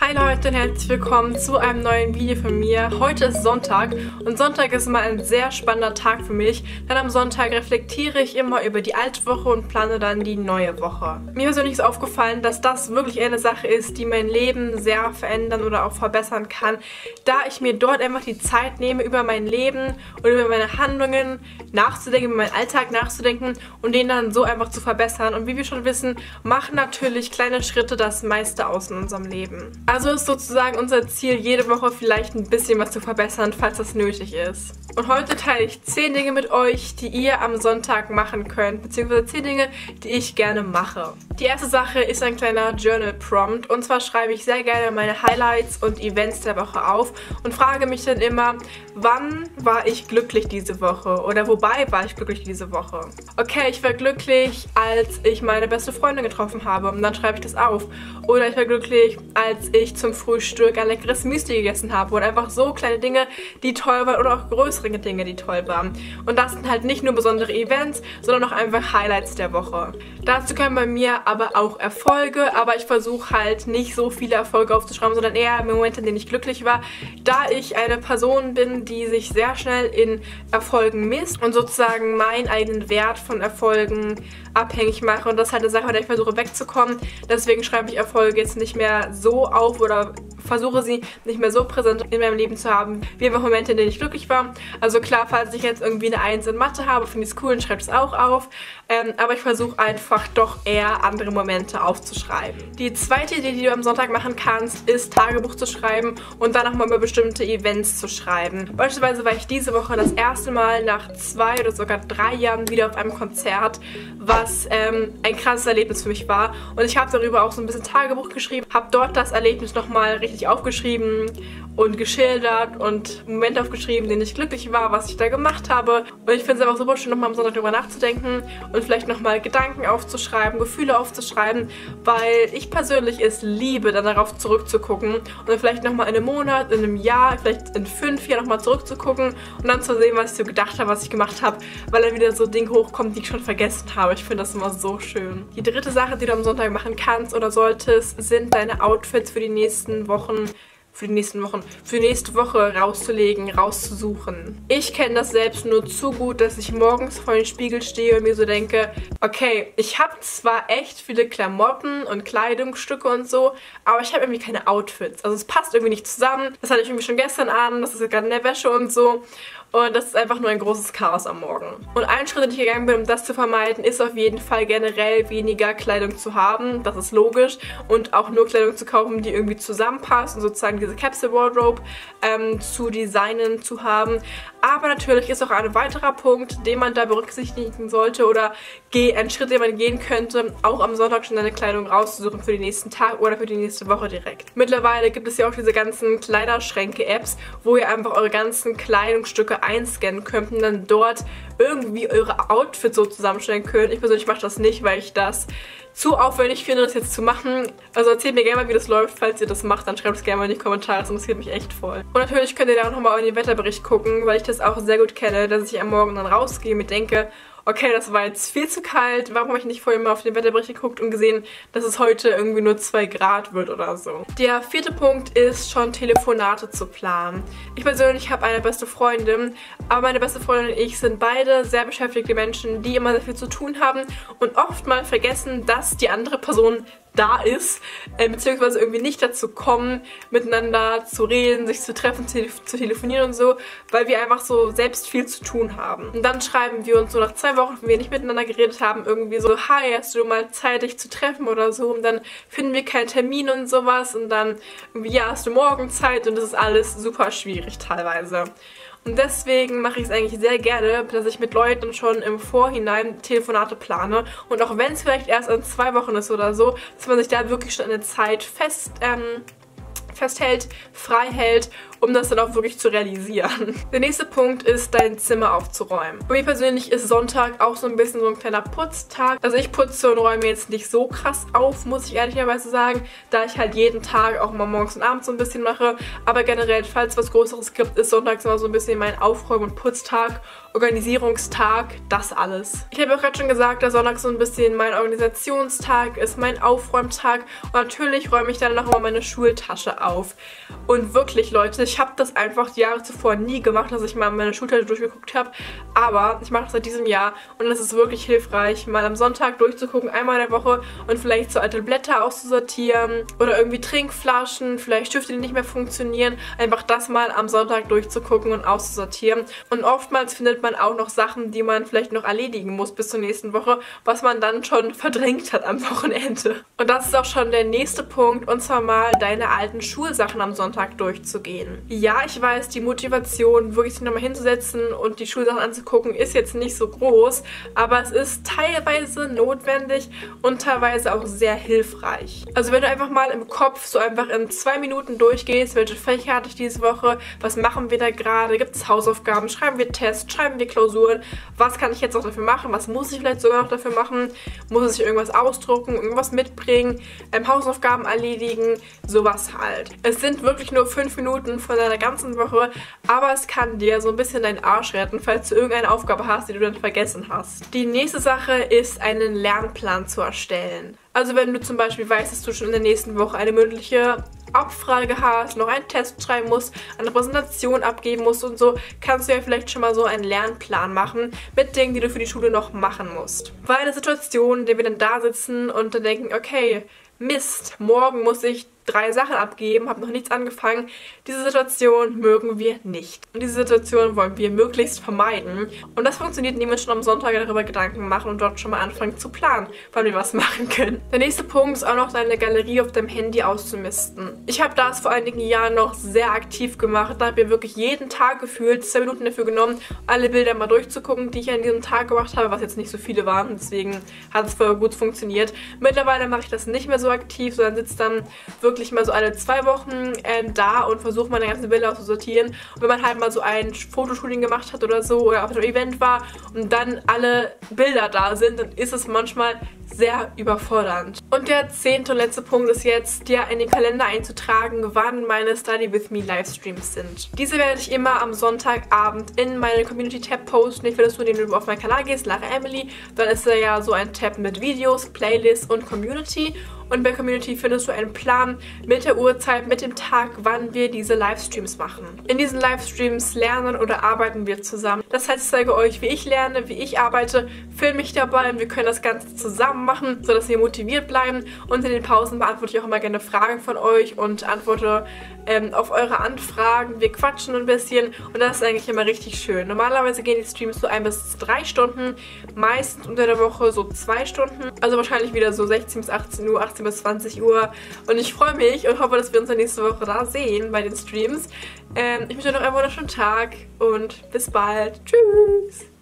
Hi Leute und herzlich willkommen zu einem neuen Video von mir. Heute ist Sonntag und Sonntag ist immer ein sehr spannender Tag für mich, denn am Sonntag reflektiere ich immer über die alte Woche und plane dann die neue Woche. Mir persönlich ist aufgefallen, dass das wirklich eine Sache ist, die mein Leben sehr verändern oder auch verbessern kann, da ich mir dort einfach die Zeit nehme, über mein Leben und über meine Handlungen nachzudenken, über meinen Alltag nachzudenken und den dann so einfach zu verbessern. Und wie wir schon wissen, machen natürlich kleine Schritte das meiste aus in unserem Leben. Also ist sozusagen unser Ziel, jede Woche vielleicht ein bisschen was zu verbessern, falls das nötig ist. Und heute teile ich 10 Dinge mit euch, die ihr am Sonntag machen könnt, beziehungsweise 10 Dinge, die ich gerne mache. Die erste Sache ist ein kleiner Journal Prompt und zwar schreibe ich sehr gerne meine Highlights und Events der Woche auf und frage mich dann immer, wann war ich glücklich diese Woche oder wobei war ich glücklich diese Woche. Okay, ich war glücklich, als ich meine beste Freundin getroffen habe und dann schreibe ich das auf. Oder ich war glücklich, als ich zum Frühstück ein leckeres Müsli gegessen habe. Und einfach so kleine Dinge, die toll waren oder auch größere Dinge, die toll waren. Und das sind halt nicht nur besondere Events, sondern auch einfach Highlights der Woche. Dazu können bei mir aber auch Erfolge, aber ich versuche halt nicht so viele Erfolge aufzuschreiben, sondern eher Momente, in denen ich glücklich war, da ich eine Person bin, die sich sehr schnell in Erfolgen misst und sozusagen meinen eigenen Wert von Erfolgen abhängig mache. Und das ist halt eine Sache, von der ich versuche wegzukommen. Deswegen schreibe ich Erfolge jetzt nicht mehr so auf oder versuche sie nicht mehr so präsent in meinem Leben zu haben, wie einfach Momente, in denen ich glücklich war. Also klar, falls ich jetzt irgendwie eine 1 in Mathe habe, finde ich es cool und schreibe es auch auf. Ähm, aber ich versuche einfach doch eher andere Momente aufzuschreiben. Die zweite Idee, die du am Sonntag machen kannst, ist Tagebuch zu schreiben und dann nochmal über bestimmte Events zu schreiben. Beispielsweise war ich diese Woche das erste Mal nach zwei oder sogar drei Jahren wieder auf einem Konzert, was ähm, ein krasses Erlebnis für mich war. Und ich habe darüber auch so ein bisschen Tagebuch geschrieben, habe dort das Erlebnis nochmal richtig aufgeschrieben und geschildert und Momente aufgeschrieben, denen ich glücklich war, was ich da gemacht habe. Und ich finde es einfach super schön, nochmal am Sonntag darüber nachzudenken und vielleicht nochmal Gedanken aufzuschreiben, Gefühle aufzuschreiben, weil ich persönlich es liebe, dann darauf zurückzugucken und dann vielleicht nochmal in einem Monat, in einem Jahr, vielleicht in fünf Jahren nochmal zurückzugucken und dann zu sehen, was ich so gedacht habe, was ich gemacht habe, weil dann wieder so Dinge hochkommen, die ich schon vergessen habe. Ich finde das immer so schön. Die dritte Sache, die du am Sonntag machen kannst oder solltest, sind deine Outfits für die nächsten Wochen für die nächsten Wochen, für die nächste Woche rauszulegen, rauszusuchen. Ich kenne das selbst nur zu gut, dass ich morgens vor dem Spiegel stehe und mir so denke, okay, ich habe zwar echt viele Klamotten und Kleidungsstücke und so, aber ich habe irgendwie keine Outfits. Also es passt irgendwie nicht zusammen. Das hatte ich irgendwie schon gestern Abend, das ist gerade in der Wäsche und so. Und das ist einfach nur ein großes Chaos am Morgen. Und ein Schritt, den ich gegangen bin, um das zu vermeiden, ist auf jeden Fall generell weniger Kleidung zu haben. Das ist logisch. Und auch nur Kleidung zu kaufen, die irgendwie zusammenpasst und sozusagen diese Capsule Wardrobe ähm, zu designen zu haben. Aber natürlich ist auch ein weiterer Punkt, den man da berücksichtigen sollte oder ein Schritt, den man gehen könnte, auch am Sonntag schon seine Kleidung rauszusuchen für den nächsten Tag oder für die nächste Woche direkt. Mittlerweile gibt es ja auch diese ganzen Kleiderschränke-Apps, wo ihr einfach eure ganzen Kleidungsstücke einscannen könnt und dann dort irgendwie eure Outfits so zusammenstellen könnt. Ich persönlich mache das nicht, weil ich das zu aufwendig finde, das jetzt zu machen. Also erzählt mir gerne mal, wie das läuft. Falls ihr das macht, dann schreibt es gerne mal in die Kommentare. Das interessiert mich echt voll. Und natürlich könnt ihr da auch nochmal in den Wetterbericht gucken, weil ich das auch sehr gut kenne, dass ich am Morgen dann rausgehe und mir denke, okay, das war jetzt viel zu kalt, warum habe ich nicht vorher mal auf den Wetterbericht geguckt und gesehen, dass es heute irgendwie nur 2 Grad wird oder so. Der vierte Punkt ist schon Telefonate zu planen. Ich persönlich habe eine beste Freundin, aber meine beste Freundin und ich sind beide sehr beschäftigte Menschen, die immer sehr viel zu tun haben und oft mal vergessen, dass die andere Person da ist, äh, beziehungsweise irgendwie nicht dazu kommen, miteinander zu reden, sich zu treffen, zu, zu, telefonieren und so, weil wir einfach so selbst viel zu tun haben. Und dann schreiben wir uns so nach zwei Wochen, wir nicht miteinander geredet haben, irgendwie so, hi, hast du mal Zeit, dich zu treffen oder so? Und dann finden wir keinen Termin und sowas und dann ja, hast du morgen Zeit und das ist alles super schwierig teilweise. Und deswegen mache ich es eigentlich sehr gerne, dass ich mit Leuten schon im Vorhinein Telefonate plane. Und auch wenn es vielleicht erst in zwei Wochen ist oder so, dass man sich da wirklich schon eine Zeit fest... Ähm, festhält, frei hält um das dann auch wirklich zu realisieren. Der nächste Punkt ist, dein Zimmer aufzuräumen. Für mich persönlich ist Sonntag auch so ein bisschen so ein kleiner Putztag. Also ich putze und räume jetzt nicht so krass auf, muss ich ehrlicherweise sagen, da ich halt jeden Tag auch mal morgens und abends so ein bisschen mache. Aber generell, falls was Größeres gibt, ist sonntags immer so ein bisschen mein Aufräumen- und Putztag. Organisierungstag, das alles. Ich habe auch gerade schon gesagt, der Sonntag so ein bisschen mein Organisationstag ist, mein Aufräumtag und natürlich räume ich dann noch mal meine Schultasche auf. Und wirklich, Leute, ich habe das einfach die Jahre zuvor nie gemacht, dass ich mal meine Schultasche durchgeguckt habe, aber ich mache das seit diesem Jahr und es ist wirklich hilfreich, mal am Sonntag durchzugucken, einmal in der Woche und vielleicht so alte Blätter auszusortieren oder irgendwie Trinkflaschen, vielleicht Stifte, die nicht mehr funktionieren, einfach das mal am Sonntag durchzugucken und auszusortieren. Und oftmals findet man man auch noch Sachen, die man vielleicht noch erledigen muss bis zur nächsten Woche, was man dann schon verdrängt hat am Wochenende. Und das ist auch schon der nächste Punkt, und zwar mal deine alten Schulsachen am Sonntag durchzugehen. Ja, ich weiß, die Motivation, wirklich sich nochmal hinzusetzen und die Schulsachen anzugucken, ist jetzt nicht so groß, aber es ist teilweise notwendig und teilweise auch sehr hilfreich. Also wenn du einfach mal im Kopf so einfach in zwei Minuten durchgehst, welche Fächer hatte ich diese Woche, was machen wir da gerade, gibt es Hausaufgaben, schreiben wir Tests, schreiben wir Klausuren, was kann ich jetzt noch dafür machen, was muss ich vielleicht sogar noch dafür machen, muss ich irgendwas ausdrucken, irgendwas mitbringen, ähm, Hausaufgaben erledigen, sowas halt. Es sind wirklich nur fünf Minuten von deiner ganzen Woche, aber es kann dir so ein bisschen deinen Arsch retten, falls du irgendeine Aufgabe hast, die du dann vergessen hast. Die nächste Sache ist, einen Lernplan zu erstellen. Also wenn du zum Beispiel weißt, dass du schon in der nächsten Woche eine mündliche Abfrage hast, noch einen Test schreiben musst, eine Präsentation abgeben musst und so, kannst du ja vielleicht schon mal so einen Lernplan machen mit Dingen, die du für die Schule noch machen musst. Weil eine Situation, in der wir dann da sitzen und dann denken, okay, Mist, morgen muss ich drei Sachen abgeben, habe noch nichts angefangen. Diese Situation mögen wir nicht. Und diese Situation wollen wir möglichst vermeiden. Und das funktioniert, indem wir schon am Sonntag darüber Gedanken machen und dort schon mal anfangen zu planen, wann wir was machen können. Der nächste Punkt ist auch noch deine Galerie auf deinem Handy auszumisten. Ich habe das vor einigen Jahren noch sehr aktiv gemacht. Da habe ich wirklich jeden Tag gefühlt zwei Minuten dafür genommen, alle Bilder mal durchzugucken, die ich an diesem Tag gemacht habe, was jetzt nicht so viele waren. Deswegen hat es voll gut funktioniert. Mittlerweile mache ich das nicht mehr so aktiv, sondern sitze dann wirklich wirklich mal so alle zwei Wochen ähm, da und versuche meine ganzen Bilder zu sortieren. Und wenn man halt mal so ein Fotoshooting gemacht hat oder so oder auf einem Event war und dann alle Bilder da sind, dann ist es manchmal sehr überfordernd. Und der zehnte und letzte Punkt ist jetzt, dir in den Kalender einzutragen, wann meine Study With Me Livestreams sind. Diese werde ich immer am Sonntagabend in meine Community-Tab posten. Ich will, dass du, indem du auf meinen Kanal gehst, Lara Emily, dann ist da ja so ein Tab mit Videos, Playlists und Community. Und bei Community findest du einen Plan mit der Uhrzeit, mit dem Tag, wann wir diese Livestreams machen. In diesen Livestreams lernen oder arbeiten wir zusammen. Das heißt, ich zeige euch, wie ich lerne, wie ich arbeite, filme mich dabei und wir können das Ganze zusammen machen, sodass wir motiviert bleiben. Und in den Pausen beantworte ich auch immer gerne Fragen von euch und antworte ähm, auf eure Anfragen. Wir quatschen ein bisschen und das ist eigentlich immer richtig schön. Normalerweise gehen die Streams so ein bis drei Stunden, meistens unter der Woche so zwei Stunden. Also wahrscheinlich wieder so 16 bis 18 Uhr, 18 18 bis 20 Uhr. Und ich freue mich und hoffe, dass wir uns dann nächste Woche da sehen bei den Streams. Ähm, ich wünsche euch noch einen wunderschönen Tag und bis bald. Tschüss!